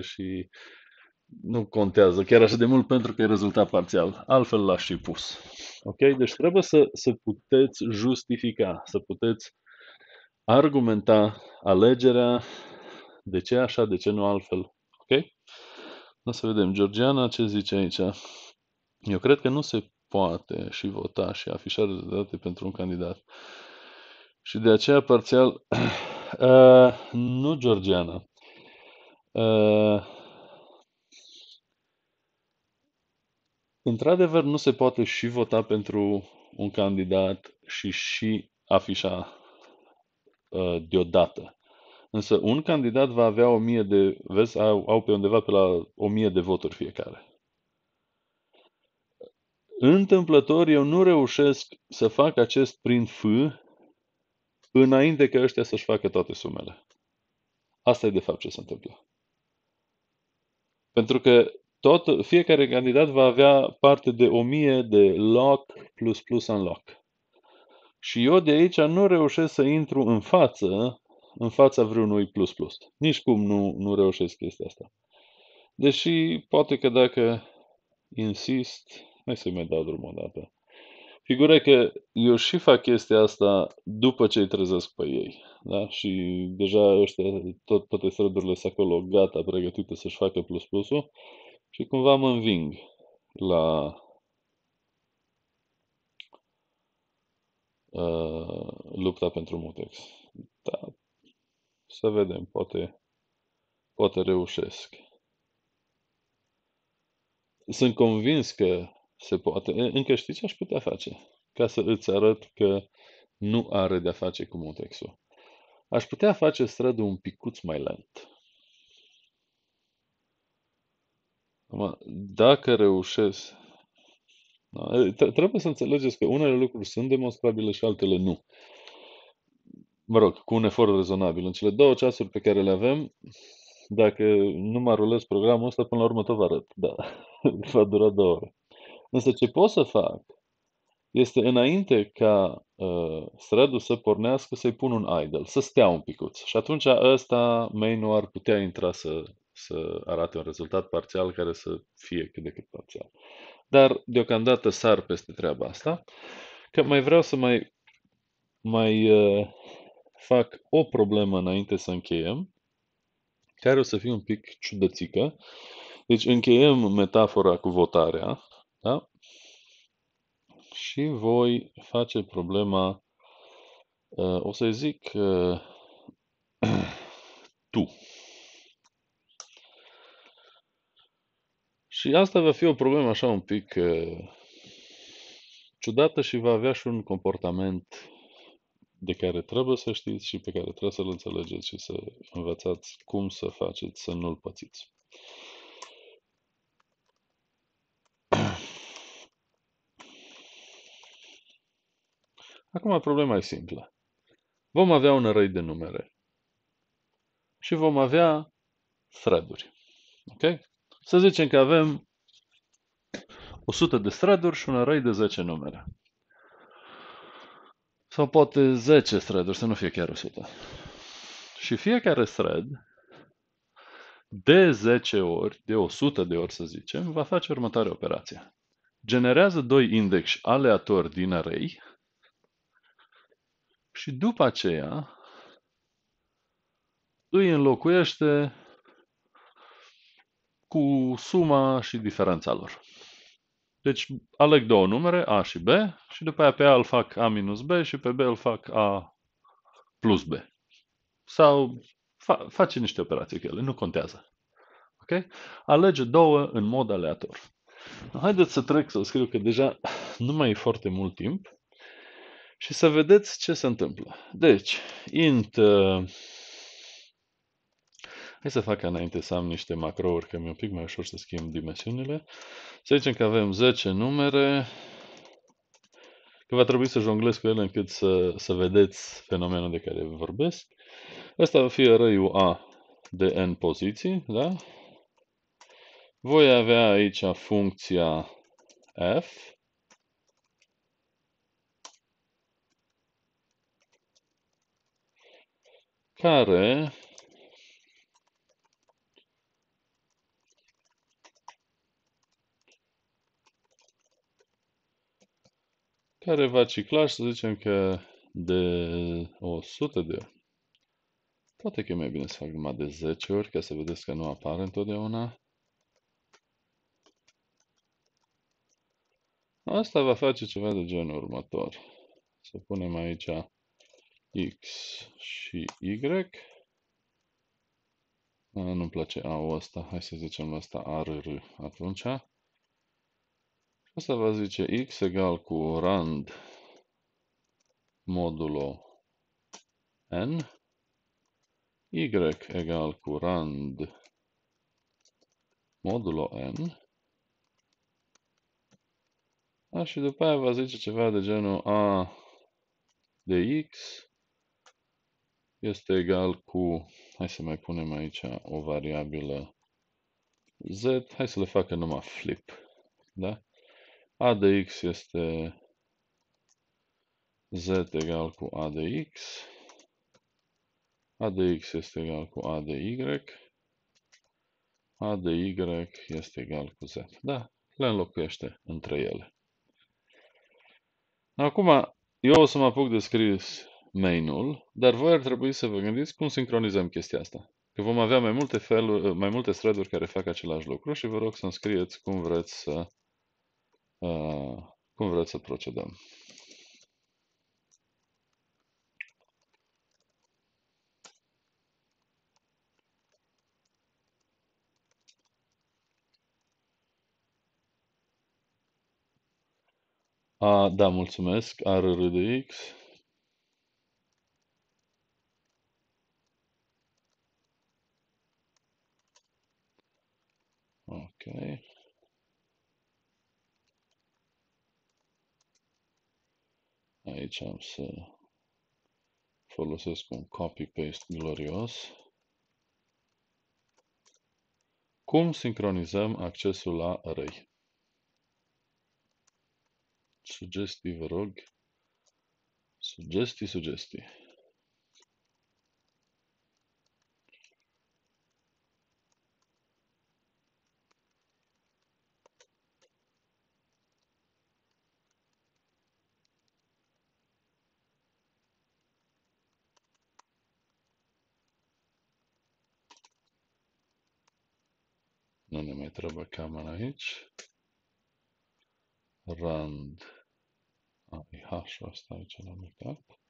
și nu contează chiar așa de mult pentru că e rezultat parțial. Altfel l-aș și pus. Ok? Deci trebuie să, să puteți justifica, să puteți argumenta alegerea de ce așa, de ce nu altfel. Ok? O să vedem. Georgiana, ce zice aici? Eu cred că nu se poate și vota și afișa rezultate pentru un candidat. Și de aceea parțial... Uh, nu, Georgiana. Uh, într-adevăr, nu se poate și vota pentru un candidat și și afișa uh, deodată. Însă un candidat va avea o mie de, vezi, au, au pe undeva pe la o mie de voturi fiecare. Întâmplător, eu nu reușesc să fac acest prin F înainte ca ăștia să-și facă toate sumele. Asta e de fapt ce se întâmplă. Pentru că tot, fiecare candidat va avea parte de 1000 de lock plus plus unlock. Și eu de aici nu reușesc să intru în față, în fața vreunui plus plus. Nici cum nu, nu reușesc chestia asta. Deși poate că dacă insist, hai să-i mai dau drumul o dată. Figura că eu și fac chestia asta după ce îi trezesc pe ei. Da? Și deja ăștia, tot, toate strădurile sunt acolo gata, pregătite să-și facă plus plusul și cumva mă înving la uh, lupta pentru Mutex. Da, să vedem, poate, poate reușesc. Sunt convins că se poate. Încă știți ce aș putea face? Ca să îți arăt că nu are de-a face cu mutexul. Aș putea face strădul un picuț mai lent. Dacă reușesc... Da, trebuie să înțelegeți că unele lucruri sunt demonstrabile și altele nu. Mă rog, cu un efort rezonabil. În cele două ceasuri pe care le avem, dacă nu mă rulez programul ăsta, până la urmă tot vă arăt. Da, va dura două ore. Însă ce pot să fac este înainte ca uh, thread să pornească, să-i pun un idle, să stea un picuț. Și atunci ăsta main nu ar putea intra să, să arate un rezultat parțial care să fie cât de cât parțial. Dar deocamdată sar peste treaba asta, că mai vreau să mai, mai uh, fac o problemă înainte să încheiem, care o să fie un pic ciudățică. Deci încheiem metafora cu votarea, da? Și voi face problema, uh, o să zic, uh, tu. Și asta va fi o problemă așa un pic uh, ciudată și va avea și un comportament de care trebuie să știți și pe care trebuie să-l înțelegeți și să învățați cum să faceți să nu-l pățiți. Acum problema e simplă. Vom avea un array de numere și vom avea thread-uri. Ok? Să zicem că avem 100 de thread și un array de 10 numere. Sau poate 10 thread să nu fie chiar 100. Și fiecare thread, de 10 ori, de 100 de ori să zicem, va face următoarea operație. Generează doi index aleatori din array și după aceea îi înlocuiește cu suma și diferența lor. Deci aleg două numere, A și B, și după aia pe A îl fac A minus B și pe B îl fac A plus B. Sau fa- face niște operații cu ele, nu contează. Ok? Alege două în mod aleator. Haideți să trec să scriu că deja nu mai e foarte mult timp și să vedeți ce se întâmplă. Deci, int... Uh, hai să fac înainte să am niște macrouri, că mi-e un pic mai ușor să schimb dimensiunile. Să zicem că avem 10 numere, că va trebui să jonglez cu ele încât să, să vedeți fenomenul de care vorbesc. Asta va fi array A de n poziții, da? Voi avea aici funcția f, care care va cicla să zicem că de 100 de ori. Poate că e mai bine să fac numai de 10 ori, ca să vedeți că nu apare întotdeauna. Asta va face ceva de genul următor. Să punem aici X și Y. Nu-mi place A-ul ăsta. Hai să zicem ăsta ARR atunci. Asta va zice X egal cu rand modulo N. Y egal cu rand modulo N. Da, și după aia va zice ceva de genul A de X este egal cu, hai să mai punem aici o variabilă Z, hai să le facă numai flip, da? A de X este Z egal cu A de X, A de X este egal cu A de Y, A de Y este egal cu Z, da? Le înlocuiește între ele. Acum, eu o să mă apuc de scris main-ul, dar voi ar trebui să vă gândiți cum sincronizăm chestia asta. Că vom avea mai multe, feluri, mai multe thread-uri care fac același lucru și vă rog să-mi scrieți cum vreți să, uh, cum vreți să procedăm. A, da, mulțumesc. ARR de X. Ok. Aici am să folosesc un copy-paste glorios. Cum sincronizăm accesul la array? Sugestii, vă rog. Sugestii, sugestii. Nu ne mai trebuie camera aici. Rand. A, e H-ul ăsta aici l-am uitat.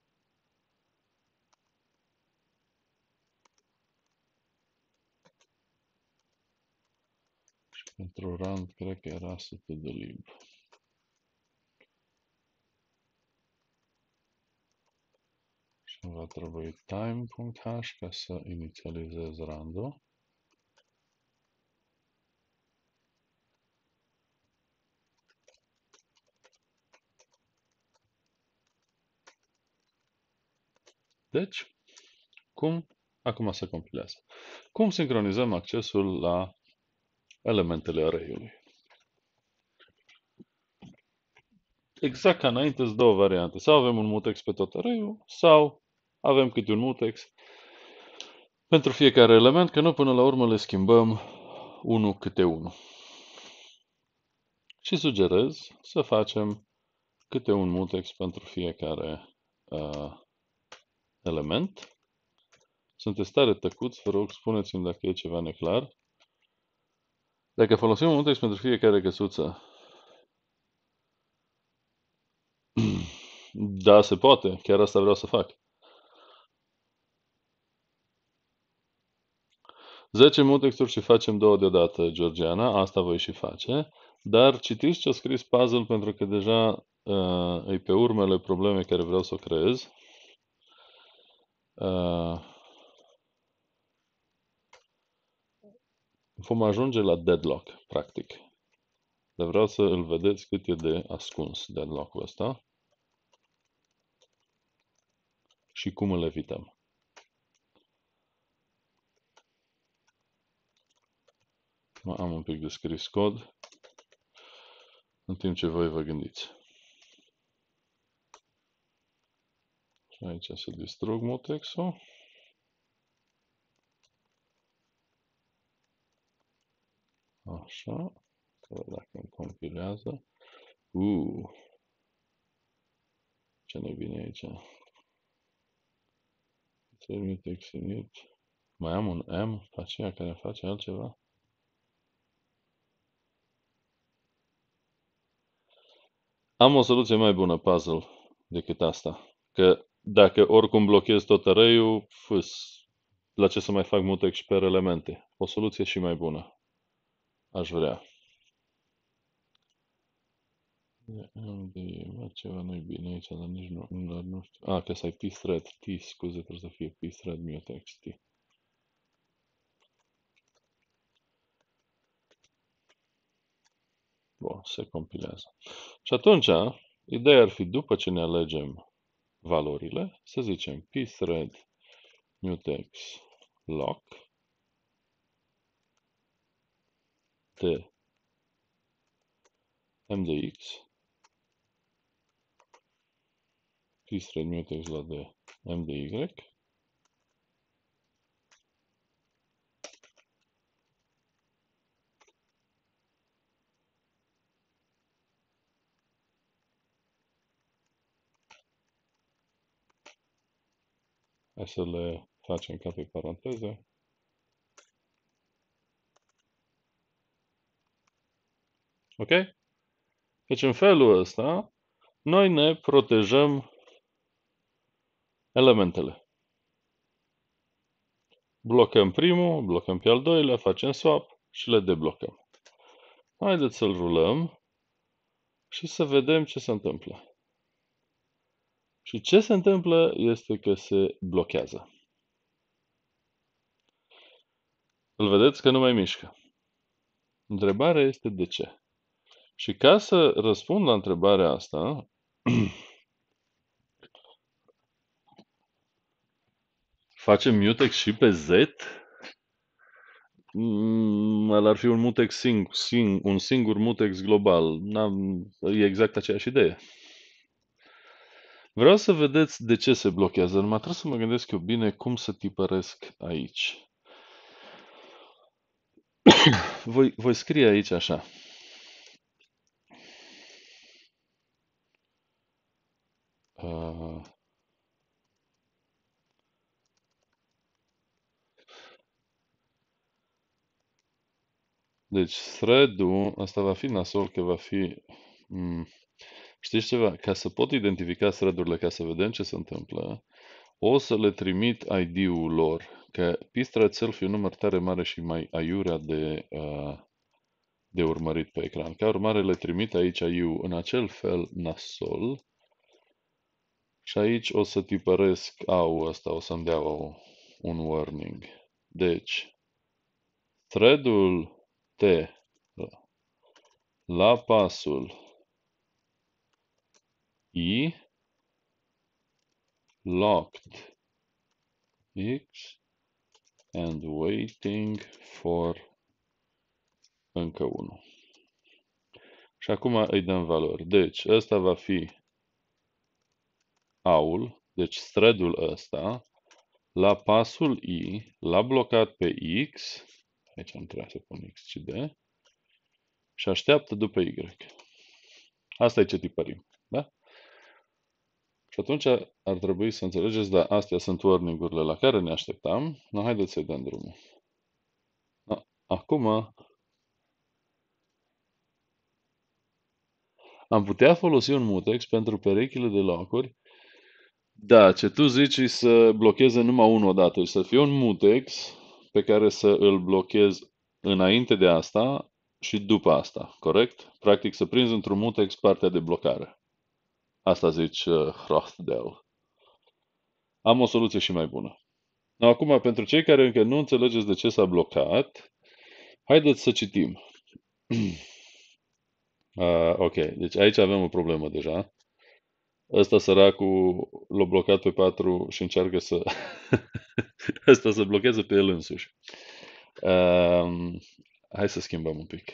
Și pentru rand cred că era să te lib. Și va trebui time.h ca să inițializez randul. Deci, cum, acum se compilează. Cum sincronizăm accesul la elementele array-ului? Exact ca înainte îți două variante. Sau avem un mutex pe tot array sau avem câte un mutex pentru fiecare element, că nu până la urmă le schimbăm unul câte unul. Și sugerez să facem câte un mutex pentru fiecare uh, element. Sunteți tare tăcuți, vă rog, spuneți-mi dacă e ceva neclar. Dacă folosim un text pentru fiecare căsuță, da, se poate, chiar asta vreau să fac. 10 mutexturi și facem două deodată, Georgiana, asta voi și face, dar citiți ce a scris puzzle pentru că deja uh, e pe urmele probleme care vreau să o creez. Uh, vom ajunge la deadlock, practic. Dar vreau să îl vedeți cât e de ascuns deadlock-ul ăsta. Și cum îl evităm. Mai am un pic de scris cod în timp ce voi vă gândiți. Și aici să distrug mutexul. Așa. Să văd dacă îmi compilează. Uh. ce nu bine aici. Mutex init. Mai am un M pe aceea care face altceva? Am o soluție mai bună puzzle decât asta. Că dacă oricum blochez tot array fâs, la ce să mai fac mutex și per elemente? O soluție și mai bună. Aș vrea. De, ceva nu-i bine aici, dar nici nu, dar nu știu. A, că să ai p-thread, t, scuze, trebuie să fie p-thread mutex, t. Bun, se compilează. Și atunci, ideea ar fi, după ce ne alegem valorile, să zicem pthread mutex lock de mdx pthread mutex la de mdy Hai să le facem ca pe paranteze. Ok? Deci în felul ăsta, noi ne protejăm elementele. Blocăm primul, blocăm pe al doilea, facem swap și le deblocăm. Haideți să-l rulăm și să vedem ce se întâmplă. Și ce se întâmplă este că se blochează. Îl vedeți că nu mai mișcă. Întrebarea este de ce. Și ca să răspund la întrebarea asta, facem mutex și pe Z? Mm, ar fi un mutex sing, sing, un singur mutex global. N-am, e exact aceeași idee. Vreau să vedeți de ce se blochează, numai trebuie să mă gândesc eu bine cum să tipăresc aici. voi, voi scrie aici așa. Uh, deci thread-ul, asta va fi nasol, că va fi... Mm, Știți ceva? Ca să pot identifica thread-urile, ca să vedem ce se întâmplă, o să le trimit ID-ul lor, că pistra self e un număr tare mare și mai aiurea de, uh, de urmărit pe ecran. Ca urmare le trimit aici IU în acel fel nasol și aici o să tipăresc AU ăsta, o să-mi dea o, un warning. Deci, thread-ul T la pasul E locked X and waiting for încă unul. Și acum îi dăm valori. Deci, ăsta va fi aul, deci thread-ul ăsta, la pasul I, l-a blocat pe X, aici nu trebuie să pun X, ci D, și așteaptă după Y. Asta e ce tipărim. Da? Și atunci ar trebui să înțelegeți, da, astea sunt warning-urile la care ne așteptam. No, haideți să-i dăm drumul. Da. Acum am putea folosi un mutex pentru perechile de locuri. Da, ce tu zici să blocheze numai unul odată, să fie un mutex pe care să îl blochez înainte de asta și după asta, corect? Practic să prinzi într-un mutex partea de blocare. Asta zici uh, Hrothdale. Am o soluție și mai bună. Acum, pentru cei care încă nu înțelegeți de ce s-a blocat, haideți să citim. uh, ok, deci aici avem o problemă deja. Ăsta săracul l-a blocat pe patru și încearcă să... Ăsta să blocheze pe el însuși. Uh, hai să schimbăm un pic.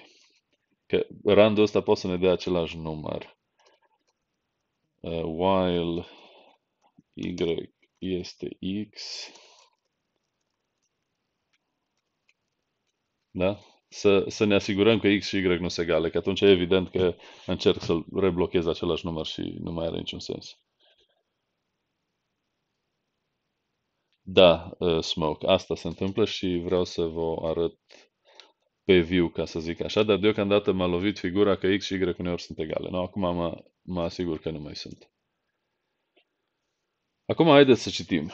Că randul ăsta poate să ne dea același număr uh, while y este x, da? Să, să ne asigurăm că x și y nu se egale, că atunci e evident că încerc să-l reblochez același număr și nu mai are niciun sens. Da, uh, Smoke, asta se întâmplă și vreau să vă arăt pe viu, ca să zic așa, dar deocamdată m-a lovit figura că X și Y uneori sunt egale. No, acum mă, mă asigur că nu mai sunt. Acum haideți să citim.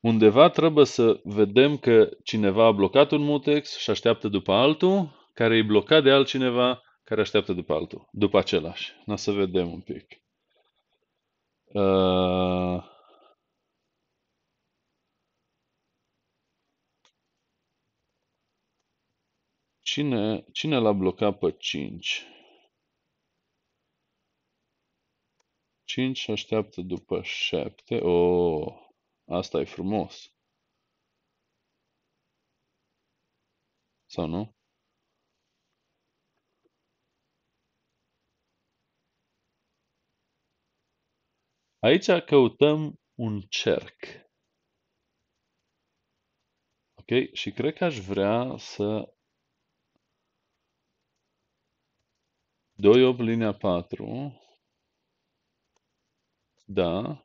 Undeva trebuie să vedem că cineva a blocat un mutex și așteaptă după altul, care e blocat de altcineva care așteaptă după altul, după același. O să vedem un pic. Uh... Cine, cine l-a blocat pe 5? 5 așteaptă după 7. Oh, asta e frumos. Sau nu? Aici căutăm un cerc. Ok? Și cred că aș vrea să 2, 8, linia 4. Da.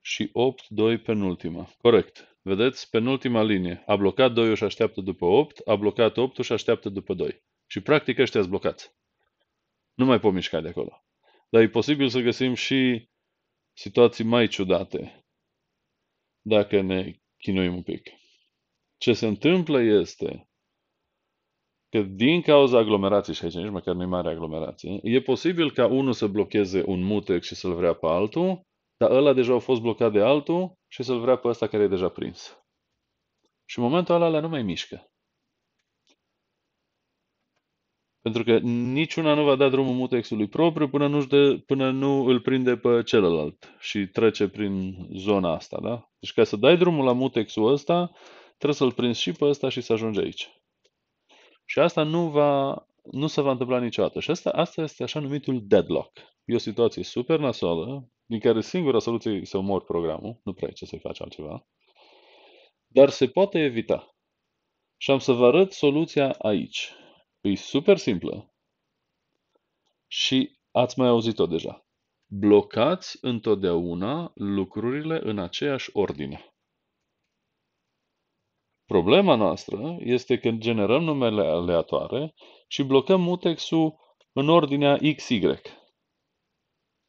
Și 8, 2, penultima. Corect. Vedeți? Penultima linie. A blocat 2 și așteaptă după 8, a blocat 8 și așteaptă după 2. Și practic ăștia sunt blocați. Nu mai pot mișca de acolo. Dar e posibil să găsim și situații mai ciudate dacă ne chinuim un pic. Ce se întâmplă este că din cauza aglomerației, și aici nici măcar nu e mare aglomerație, e posibil ca unul să blocheze un mutex și să-l vrea pe altul, dar ăla deja a fost blocat de altul și să-l vrea pe ăsta care e deja prins. Și în momentul ăla nu mai mișcă. Pentru că niciuna nu va da drumul mutexului propriu până, nu de, până nu îl prinde pe celălalt și trece prin zona asta. Da? Deci ca să dai drumul la mutexul ăsta, trebuie să-l prinzi și pe ăsta și să ajungi aici. Și asta nu, va, nu se va întâmpla niciodată. Și asta, asta este așa numitul deadlock. E o situație super nasoală, din care singura soluție e să omori programul, nu prea ce să-i faci altceva, dar se poate evita. Și am să vă arăt soluția aici. E super simplă și ați mai auzit-o deja. Blocați întotdeauna lucrurile în aceeași ordine. Problema noastră este că generăm numele aleatoare și blocăm mutexul în ordinea XY.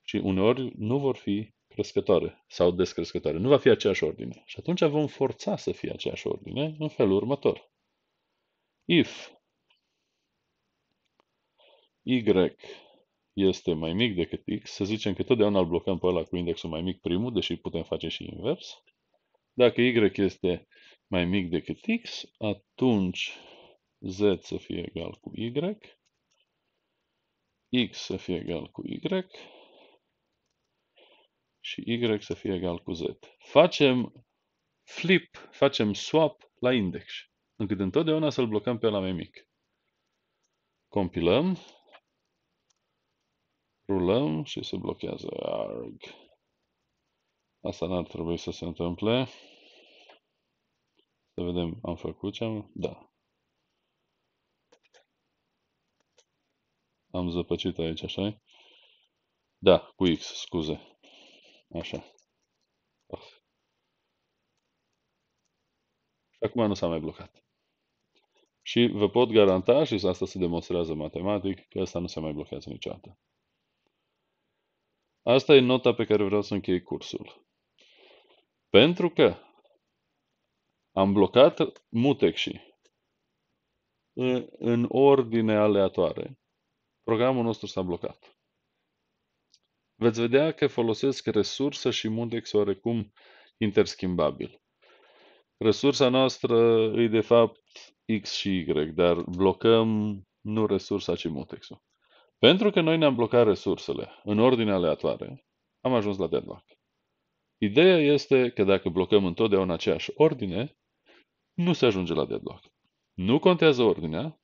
Și uneori nu vor fi crescătoare sau descrescătoare. Nu va fi aceeași ordine. Și atunci vom forța să fie aceeași ordine în felul următor. If y este mai mic decât x, să zicem că totdeauna îl blocăm pe ăla cu indexul mai mic primul, deși putem face și invers. Dacă y este mai mic decât x, atunci z să fie egal cu y, x să fie egal cu y și y să fie egal cu z. Facem flip, facem swap la index, încât întotdeauna să-l blocăm pe la mai mic. Compilăm Rulăm și se blochează. Arg. Asta n-ar trebui să se întâmple. Să vedem, am făcut ce am... Da. Am zăpăcit aici, așa Da, cu X, scuze. Așa. Oh. Și acum nu s-a mai blocat. Și vă pot garanta, și asta se demonstrează matematic, că asta nu se mai blochează niciodată. Asta e nota pe care vreau să închei cursul. Pentru că am blocat mutexii în ordine aleatoare, programul nostru s-a blocat. Veți vedea că folosesc resursă și mutex oarecum interschimbabil. Resursa noastră e de fapt X și Y, dar blocăm nu resursa, ci mutexul. Pentru că noi ne-am blocat resursele în ordine aleatoare, am ajuns la deadlock. Ideea este că dacă blocăm întotdeauna aceeași ordine, nu se ajunge la deadlock. Nu contează ordinea,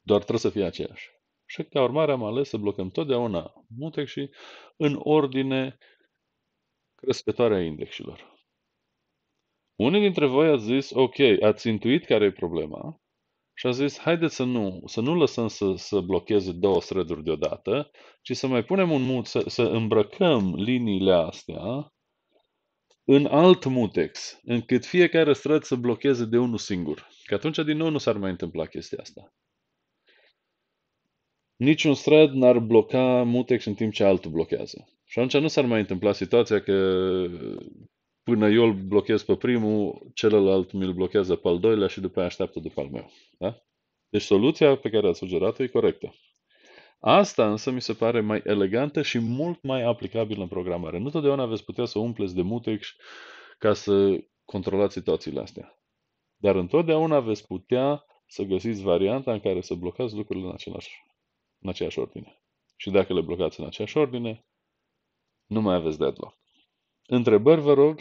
doar trebuie să fie aceeași. Și ca urmare am ales să blocăm totdeauna și în ordine crescătoare a indexilor. Unii dintre voi ați zis, ok, ați intuit care e problema și a zis, haideți să nu, să nu lăsăm să, să blocheze două thread deodată, ci să mai punem un mut, să, să îmbrăcăm liniile astea în alt mutex, încât fiecare thread să blocheze de unul singur. Că atunci din nou nu s-ar mai întâmpla chestia asta. Niciun thread n-ar bloca mutex în timp ce altul blochează. Și atunci nu s-ar mai întâmpla situația că până eu îl blochez pe primul, celălalt mi-l blochează pe al doilea și după aia așteaptă după al meu. Da? Deci soluția pe care ați sugerat-o e corectă. Asta însă mi se pare mai elegantă și mult mai aplicabilă în programare. Nu totdeauna veți putea să umpleți de mutex ca să controlați situațiile astea. Dar întotdeauna veți putea să găsiți varianta în care să blocați lucrurile în, același, în aceeași ordine. Și dacă le blocați în aceeași ordine, nu mai aveți deadlock. Întrebări, vă rog,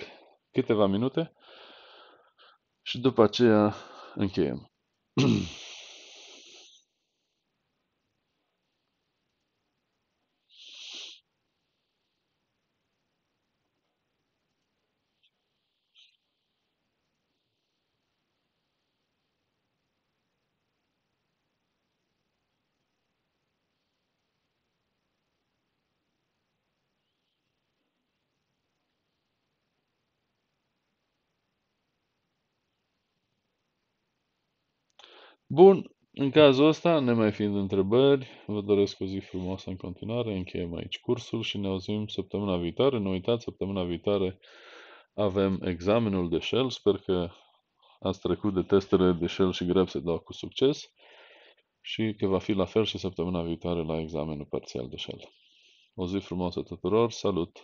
câteva minute și după aceea încheiem. Bun, în cazul ăsta, nemai fiind întrebări, vă doresc o zi frumoasă în continuare, încheiem aici cursul și ne auzim săptămâna viitoare. Nu uitați, săptămâna viitoare avem examenul de Shell, sper că ați trecut de testele de Shell și grep se dau cu succes și că va fi la fel și săptămâna viitoare la examenul parțial de Shell. O zi frumoasă tuturor, salut!